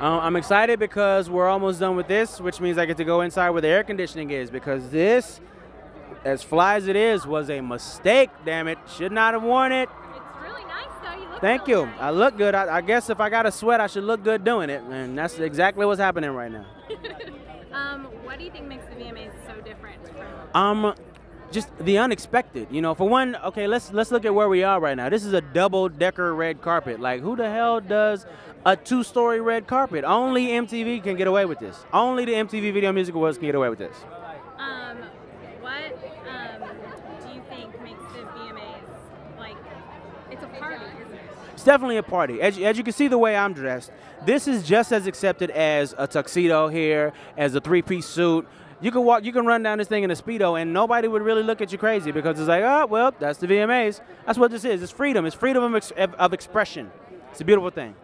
Um, I'm excited because we're almost done with this, which means I get to go inside where the air conditioning is because this, as fly as it is, was a mistake. Damn it! Should not have worn it. It's really nice though. You look Thank really you. nice. I look good. I, I guess if I got a sweat, I should look good doing it, and that's exactly what's happening right now. um, what do you think makes the VMAs so different? From, Um, just the unexpected. You know, for one, okay, let's let's look at where we are right now. This is a double decker red carpet. Like, who the hell does a two story red carpet? Only MTV can get away with this. Only the MTV Video Music Awards can get away with this. um, what um, do you think makes the VMAs like? It's a party, isn't it? It's definitely a party. As, as you can see the way I'm dressed, this is just as accepted as a tuxedo here, as a three piece suit. You can walk, you can run down this thing in a speedo, and nobody would really look at you crazy because it's like, oh, well, that's the VMAs. That's what this is. It's freedom. It's freedom of, ex- of expression. It's a beautiful thing.